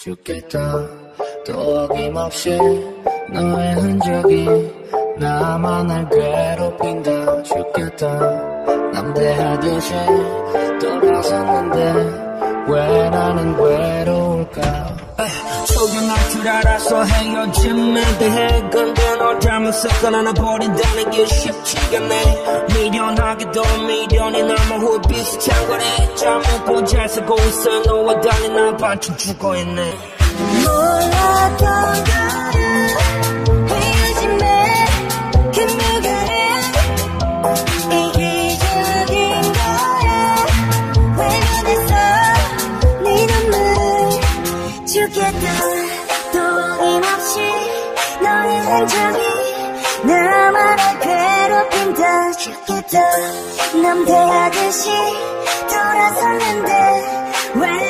죽겠다. 또 어김없이 너의 흔적이 나만 날 괴롭힌다. 죽겠다. 남대하듯이 돌아섰는데 왜 나는 외로울까? 속여날 줄 알아서 헤어짐에 대해 근데 널 잘못했건 하나 버린다는 게 쉽지가 않네. 미련하게도 미련이 남아 후 비슷한 거네. 잠을 보잘 쓰고 있어 너와 달리 나 반쯤 죽어 있네. 몰랐던 거를 너의 흔적이 나만을 괴롭힌다 죽겠다 남 대하듯이 돌아섰는데 왜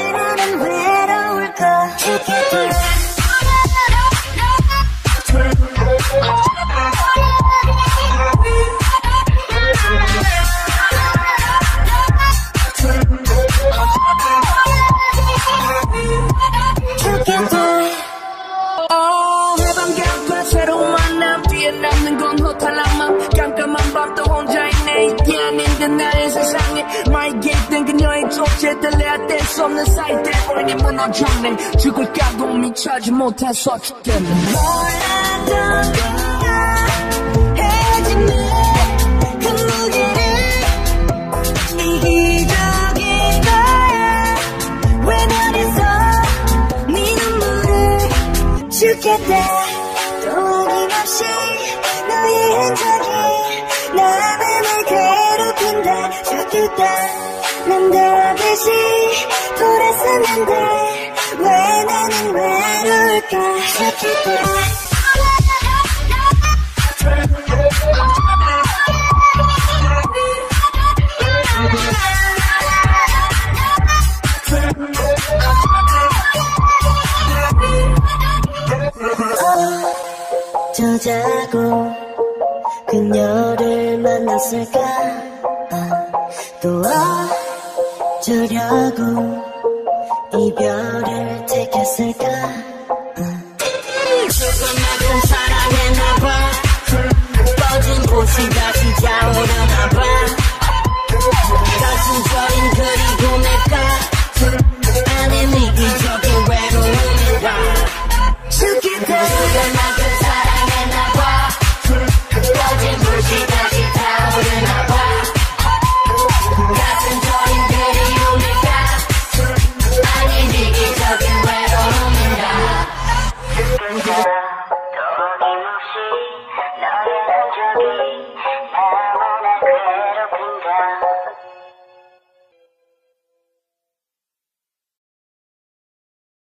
아닌데 나의 세상에 마이게 된 그녀의 존재 달래야 뗄 수 없는 사이 때문에 무너졌네. 죽을까도 미쳐지 못해서 죽겠네. 몰랐던 헤어짐에 그네 죽겠다 또 어김없이 너의 흔적이 죽겠다 남들하듯이 돌아섰는데 왜 나는 외로울까? 죽겠다 어쩌자고 그녀를 만났을까? 아, 또 어쩌려고 이별을 택했을까 아. 죽어만큼 사랑했나봐 꺼진 곳이 다시 자오려나봐